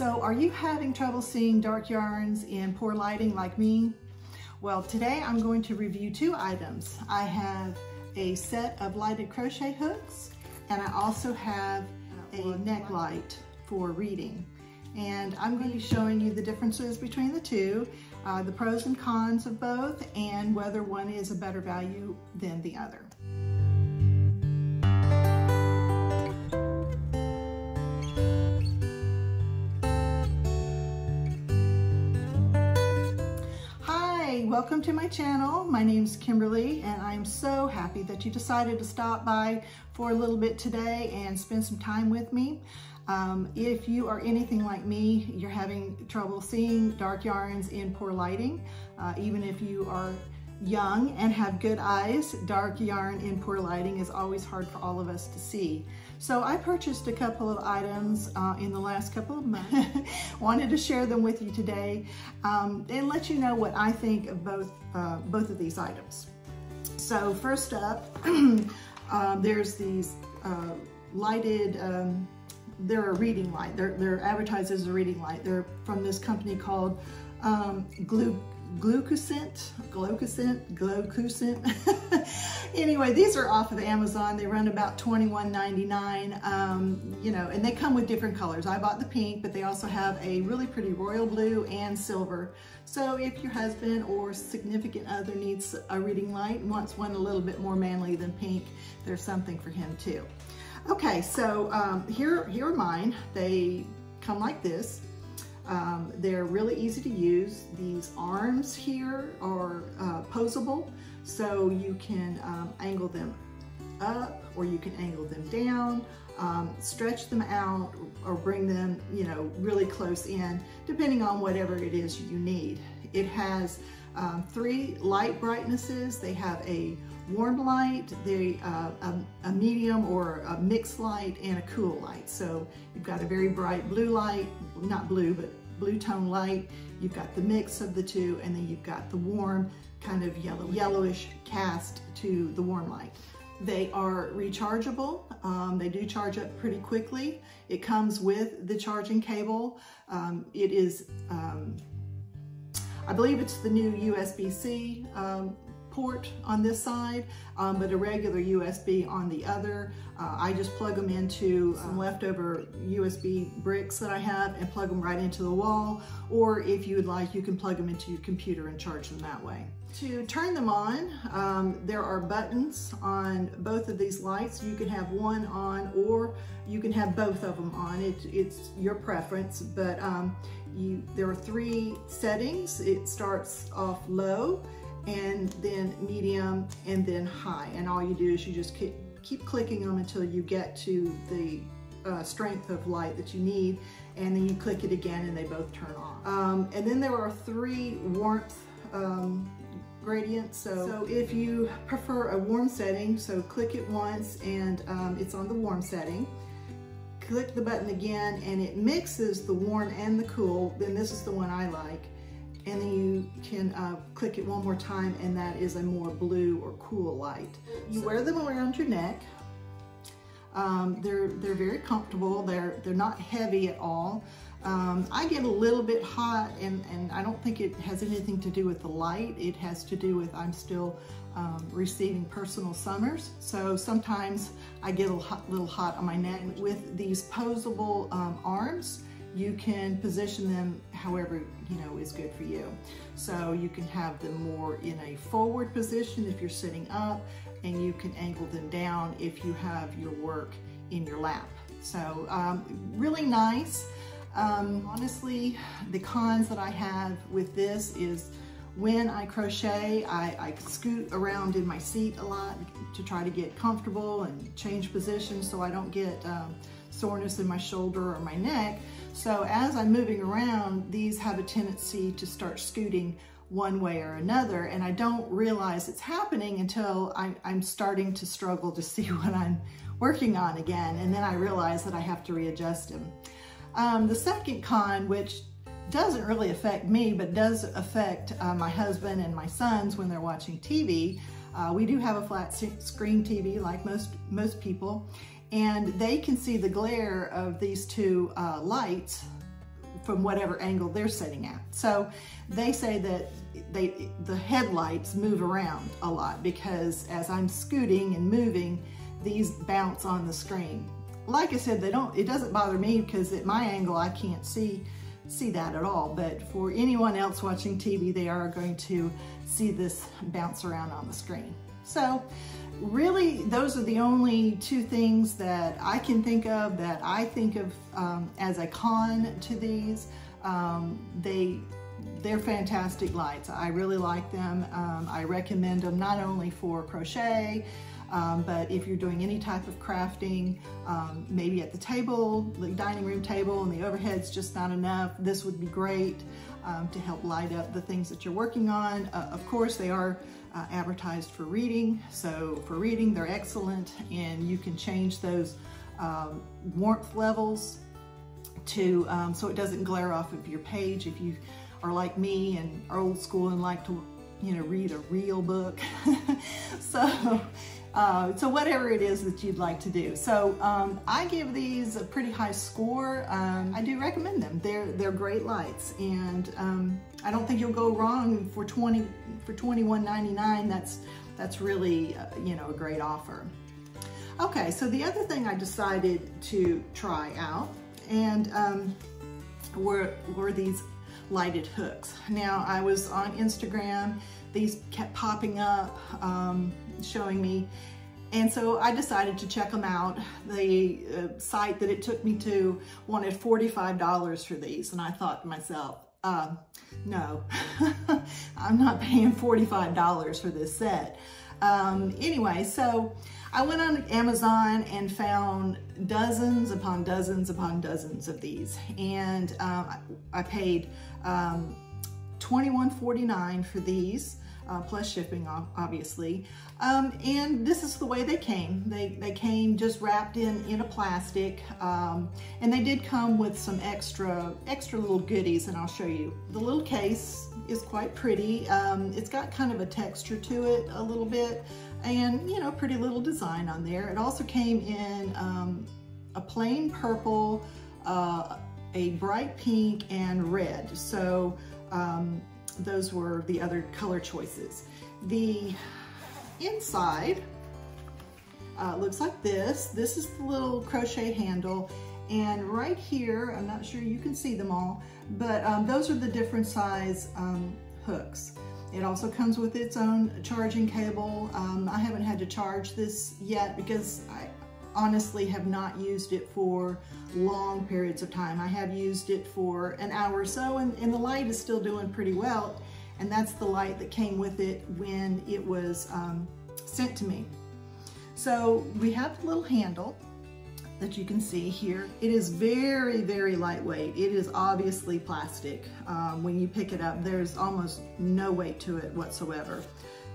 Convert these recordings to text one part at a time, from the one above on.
So are you having trouble seeing dark yarns in poor lighting like me? Well, today I'm going to review two items. I have a set of lighted crochet hooks and I also have a neck light for reading. And I'm going to be showing you the differences between the two, uh, the pros and cons of both, and whether one is a better value than the other. Welcome to my channel. My name is Kimberly and I'm so happy that you decided to stop by for a little bit today and spend some time with me. Um, if you are anything like me, you're having trouble seeing dark yarns in poor lighting, uh, even if you are young and have good eyes, dark yarn in poor lighting is always hard for all of us to see. So I purchased a couple of items uh, in the last couple of months. Wanted to share them with you today um, and let you know what I think of both, uh, both of these items. So first up, um, there's these uh, lighted, um, they're a reading light. They're, they're advertised as a reading light. They're from this company called um, Glue glucosent, glucosent, glucosent. anyway, these are off of Amazon. They run about $21.99, um, you know, and they come with different colors. I bought the pink, but they also have a really pretty royal blue and silver. So if your husband or significant other needs a reading light and wants one a little bit more manly than pink, there's something for him too. Okay, so um, here, here are mine. They come like this. Um, they're really easy to use. These arms here are uh, posable, so you can um, angle them up or you can angle them down, um, stretch them out or bring them, you know, really close in, depending on whatever it is you need. It has um, three light brightnesses. They have a warm light, they, uh, a, a, medium or a mixed light, and a cool light. So you've got a very bright blue light, not blue, but blue tone light. You've got the mix of the two, and then you've got the warm, kind of yellow, yellowish cast to the warm light. They are rechargeable. Um, they do charge up pretty quickly. It comes with the charging cable. Um, it is, um, I believe it's the new USB-C um, port on this side, um, but a regular USB on the other. Uh, I just plug them into some leftover USB bricks that I have and plug them right into the wall. Or if you would like, you can plug them into your computer and charge them that way. To turn them on, um, there are buttons on both of these lights. You can have one on or you can have both of them on. It, it's your preference, but um, you, there are three settings. It starts off low, and then medium and then high. And all you do is you just keep, keep clicking them until you get to the uh, strength of light that you need and then you click it again and they both turn on. Um, and then there are three warmth um, gradients. So, so, if you prefer a warm setting, so click it once and um, it's on the warm setting. Click the button again and it mixes the warm and the cool, then this is the one I like and then you can uh, click it one more time and that is a more blue or cool light. You wear them around your neck. Um, they're, they're very comfortable. They're, they're not heavy at all. Um, I get a little bit hot and, and I don't think it has anything to do with the light. It has to do with I'm still um, receiving personal summers. So sometimes I get a little hot, little hot on my neck. With these posable um, arms, you can position them however you know is good for you. So you can have them more in a forward position if you're sitting up and you can angle them down if you have your work in your lap. So um, really nice. Um, honestly, the cons that I have with this is when I crochet, I, I, scoot around in my seat a lot to try to get comfortable and change positions so I don't get um, soreness in my shoulder or my neck. So as I'm moving around, these have a tendency to start scooting one way or another, and I don't realize it's happening until I'm, I'm starting to struggle to see what I'm working on again, and then I realize that I have to readjust them. Um, the second con, which doesn't really affect me, but does affect uh, my husband and my sons when they're watching TV. Uh, we do have a flat screen TV like most, most people, and they can see the glare of these two uh, lights from whatever angle they're sitting at. So they say that they the headlights move around a lot because as I'm scooting and moving, these bounce on the screen. Like I said, they don't. It doesn't bother me because at my angle I can't see see that at all. But for anyone else watching TV, they are going to see this bounce around on the screen. So really, those are the only two things that I can think of that I think of um, as a con to these. Um, they, they're fantastic lights. I really like them. Um, I recommend them not only for crochet, um, but if you're doing any type of crafting, um, maybe at the table, the dining room table, and the overhead's just not enough, this would be great um, to help light up the things that you're working on. Uh, of course, they are uh, advertised for reading. So for reading, they're excellent and you can change those um, warmth levels to um, so it doesn't glare off of your page if you are like me and are old school and like to you know read a real book so uh, so whatever it is that you'd like to do. So um, I give these a pretty high score. Um, I do recommend them. They're they're great lights, and um, I don't think you'll go wrong for 20 for 21.99. That's that's really uh, you know a great offer. Okay, so the other thing I decided to try out and um, were were these lighted hooks. Now I was on Instagram. These kept popping up. Showing me. And so I decided to check them out. The uh, site that it took me to wanted $45 for these. And I thought to myself, uh, no, I'm not paying $45 for this set. Um, anyway, so I went on Amazon and found dozens upon dozens upon dozens of these. And um, I paid um, $21.49 for these uh, plus shipping, obviously. Um, and this is the way they came. They, they came just wrapped in, in a plastic, um, and they did come with some extra, extra little goodies, and I'll show you. The little case is quite pretty. Um, it's got kind of a texture to it a little bit, and you know, pretty little design on there. It also came in um, a plain purple, uh, a bright pink, and red. So um, those were the other color choices. The inside uh, looks like this. This is the little crochet handle. And right here, I'm not sure you can see them all, but um, those are the different size um, hooks. It also comes with its own charging cable. Um, I haven't had to charge this yet because I honestly have not used it for long periods of time. I have used it for an hour or so and, and the light is still doing pretty well. And that's the light that came with it when it was um, sent to me. So we have the little handle that you can see here. It is very, very lightweight. It is obviously plastic. Um, when you pick it up, there's almost no weight to it whatsoever.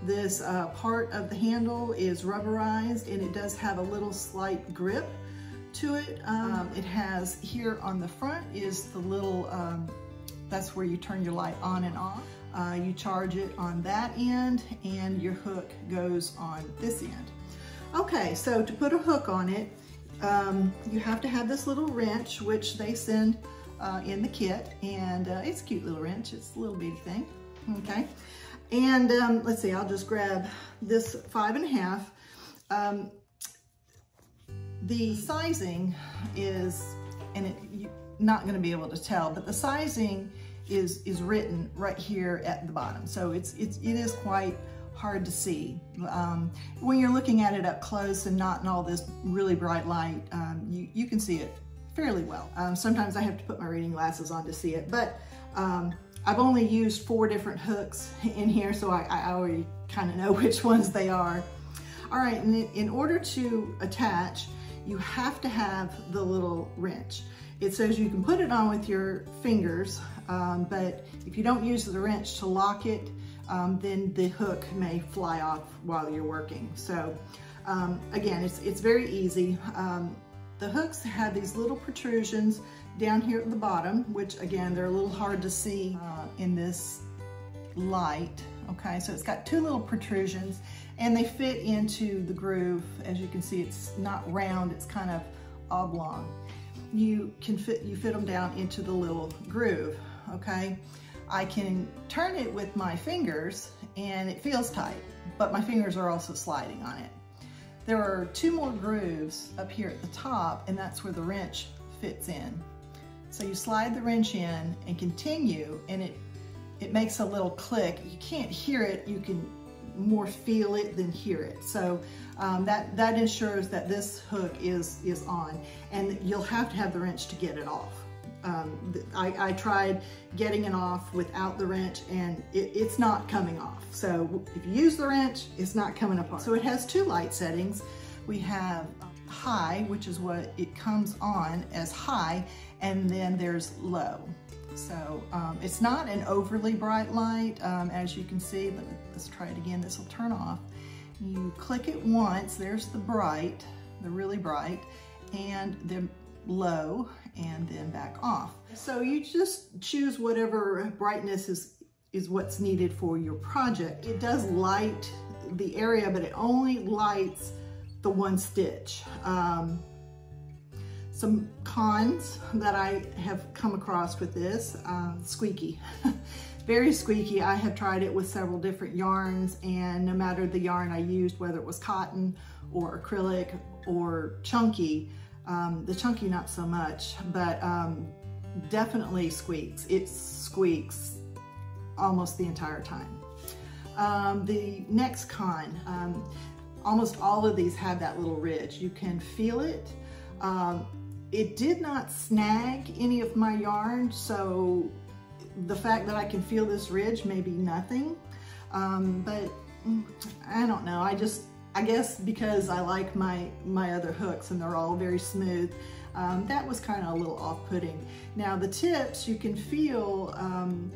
This uh, part of the handle is rubberized and it does have a little slight grip to it. Um, it has here on the front is the little, um, that's where you turn your light on and off. Uh, you charge it on that end and your hook goes on this end. Okay, so to put a hook on it, um, you have to have this little wrench, which they send uh, in the kit, and uh, it's a cute little wrench. It's a little bitty thing, okay? And um, let's see, I'll just grab this five and a half. Um, the sizing is, and it, you're not gonna be able to tell, but the sizing is, is written right here at the bottom. So it's, it's, it is quite hard to see. Um, when you're looking at it up close and not in all this really bright light, um, you, you can see it fairly well. Um, sometimes I have to put my reading glasses on to see it, but um, I've only used four different hooks in here, so I, I already kind of know which ones they are. All right, and in order to attach, you have to have the little wrench. It says you can put it on with your fingers, um, but if you don't use the wrench to lock it, um, then the hook may fly off while you're working. So um, again, it's, it's very easy. Um, the hooks have these little protrusions down here at the bottom, which again, they're a little hard to see uh, in this light. Okay, so it's got two little protrusions and they fit into the groove. As you can see, it's not round, it's kind of oblong. you can fit, you fit them down into the little groove, okay? I can turn it with my fingers and it feels tight, but my fingers are also sliding on it. There are two more grooves up here at the top and that's where the wrench fits in. So you slide the wrench in and continue and it, it makes a little click. You can't hear it, you can more feel it than hear it. So um, that, that ensures that this hook is, is on and you'll have to have the wrench to get it off. Um, I, I, tried getting it off without the wrench and it, it's not coming off. So if you use the wrench, it's not coming apart. So it has two light settings. We have high, which is what it comes on as high, and then there's low. So um, it's not an overly bright light, um, as you can see. Let, us try it again. This will turn off. You click it once. There's the bright, the really bright, and the low, and then back off. So you just choose whatever brightness is is what's needed for your project. It does light the area, but it only lights the one stitch. Um, some cons that I have come across with this, uh, squeaky. Very squeaky. I have tried it with several different yarns and no matter the yarn I used, whether it was cotton or acrylic or chunky, um, the chunky not so much, but um, definitely squeaks. It squeaks almost the entire time. Um, the next con, um, almost all of these have that little ridge. You can feel it. Um, it did not snag any of my yarn, so the fact that I can feel this ridge may be nothing, um, but mm, I don't know. I just, I guess because I like my, my other hooks and they're all very smooth, um, that was kind of a little off-putting. Now the tips, you can feel um,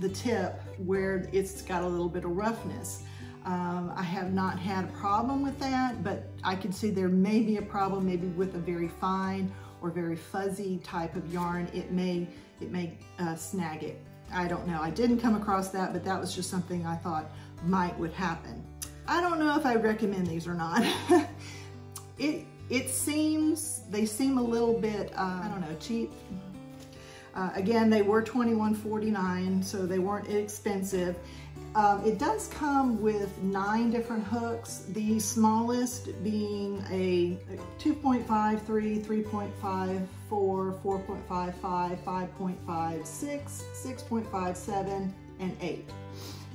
the tip where it's got a little bit of roughness. Um, I have not had a problem with that, but I can see there may be a problem maybe with a very fine or very fuzzy type of yarn, it may, it may uh, snag it. I don't know. I didn't come across that, but that was just something I thought might would happen. I don't know if I recommend these or not. it, it seems, they seem a little bit, uh, I don't know, cheap. Uh, again, they were $21.49, so they weren't expensive. Um, it does come with nine different hooks, the smallest being a 2.53, 3.54, 4.55, 5.56, 6.57, and 8.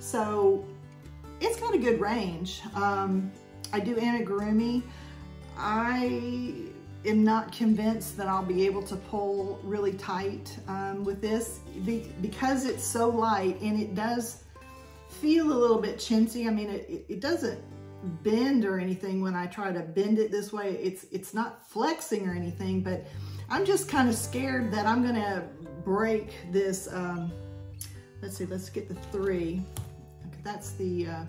So it's got a good range. Um, I do amigurumi. I am not convinced that I'll be able to pull really tight um, with this because it's so light and it does feel a little bit chintzy. I mean, it, it doesn't bend or anything when I try to bend it this way. It's, it's not flexing or anything, but I'm just kind of scared that I'm gonna break this, um, let's see, let's get the three. Okay, that's the, uh,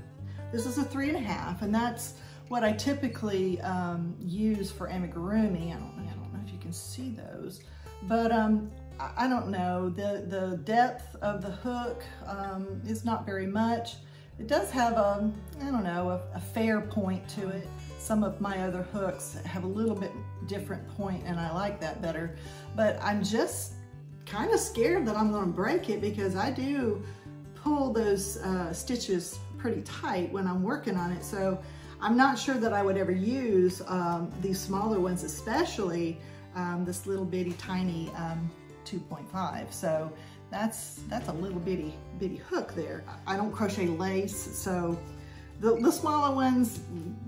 this is a three and a half, and that's what I typically um, use for amigurumi. I don't, I don't know if you can see those, but um, I don't know, the, the depth of the hook um, is not very much. It does have a, I don't know, a, a, fair point to it. Some of my other hooks have a little bit different point and I like that better. But I'm just kind of scared that I'm gonna break it because I do pull those uh, stitches pretty tight when I'm working on it. So I'm not sure that I would ever use um, these smaller ones, especially um, this little bitty tiny um, 2.5. So that's that's a little bitty bitty hook there. I don't crochet lace, so the, the smaller ones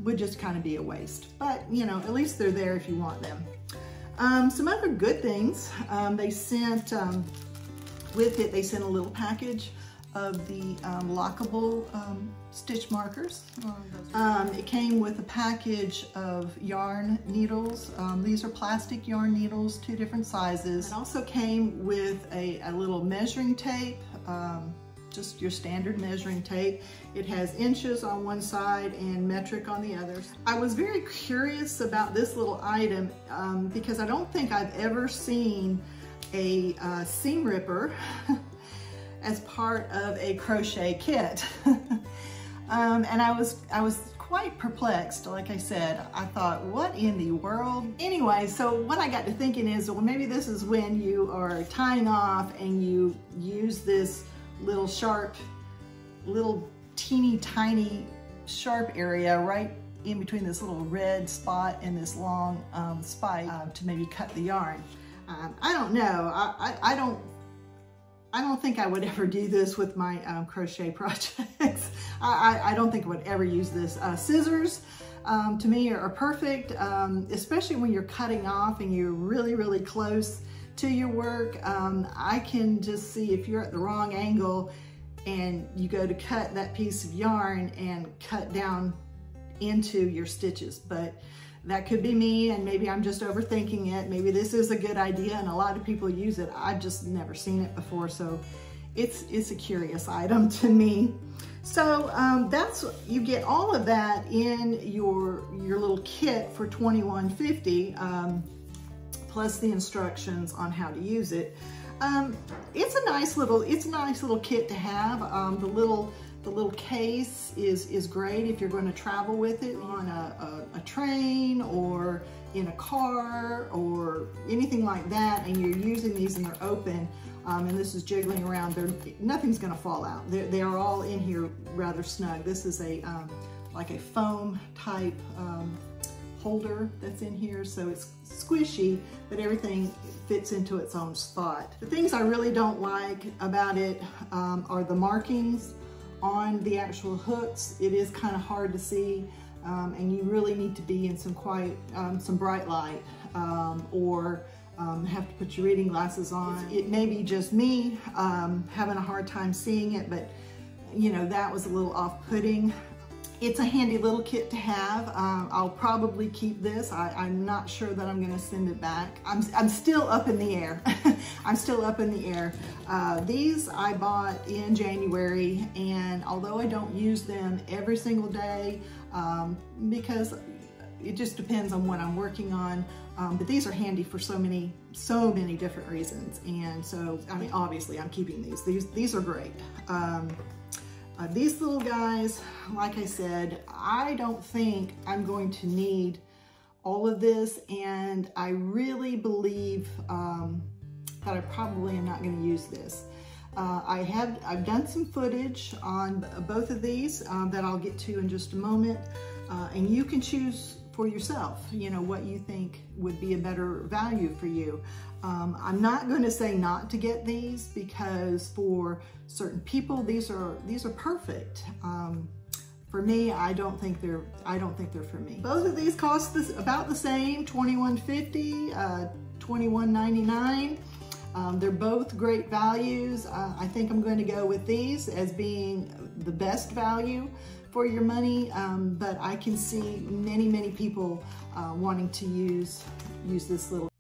would just kind of be a waste. But you know, at least they're there if you want them. Um, some other good things, um, they sent, um, with it, they sent a little package of the um, lockable um, stitch markers. Um, it came with a package of yarn needles. Um, these are plastic yarn needles, two different sizes. It also came with a, a little measuring tape, um, just your standard measuring tape. It has inches on one side and metric on the other. I was very curious about this little item um, because I don't think I've ever seen a uh, seam ripper as part of a crochet kit. um, and I was, I was quite perplexed. Like I said, I thought, what in the world? Anyway, so what I got to thinking is, well, maybe this is when you are tying off and you use this little sharp, little teeny tiny sharp area right in between this little red spot and this long um, spike uh, to maybe cut the yarn. Um, I don't know. I, I, I, don't I don't think I would ever do this with my um, crochet projects. I, I, don't think I would ever use this. Uh, scissors um, to me are, are perfect, um, especially when you're cutting off and you're really, really close to your work. Um, I can just see if you're at the wrong angle and you go to cut that piece of yarn and cut down into your stitches. But that could be me and maybe I'm just overthinking it. Maybe this is a good idea and a lot of people use it. I've just never seen it before. So it's, it's a curious item to me. So um, that's, you get all of that in your, your little kit for 2150 um, plus the instructions on how to use it. Um, it's a nice little, it's a nice little kit to have. Um, the little, the little case is, is great if you're going to travel with it on a, a, a train or in a car or anything like that and you're using these and they're open um, and this is jiggling around, They're, nothing's gonna fall out. They're, they are all in here rather snug. This is a um, like a foam type um, holder that's in here, so it's squishy, but everything fits into its own spot. The things I really don't like about it um, are the markings on the actual hooks. It is kind of hard to see, um, and you really need to be in some quiet, um, some bright light, um, or um, have to put your reading glasses on. It may be just me um, having a hard time seeing it, but you know, that was a little off-putting. It's a handy little kit to have. Um, I'll probably keep this. I, am not sure that I'm gonna send it back. I'm, I'm still up in the air. I'm still up in the air. Uh, these I bought in January and although I don't use them every single day um, because it just depends on what I'm working on, um, but these are handy for so many, so many different reasons. And so, I mean, obviously I'm keeping these. These, these are great. Um, uh, these little guys, like I said, I don't think I'm going to need all of this and I really believe um, that I probably am not going to use this. Uh, I have, I've done some footage on both of these um, that I'll get to in just a moment uh, and you can choose for yourself, you know, what you think would be a better value for you. Um, I'm not going to say not to get these because for certain people, these are these are perfect. Um, for me, I don't think they're I don't think they're for me. Both of these cost this about the same, $21.50, uh, $21.99. Um, they're both great values. Uh, I think I'm going to go with these as being the best value for your money, um, but I can see many, many people uh, wanting to use, use this little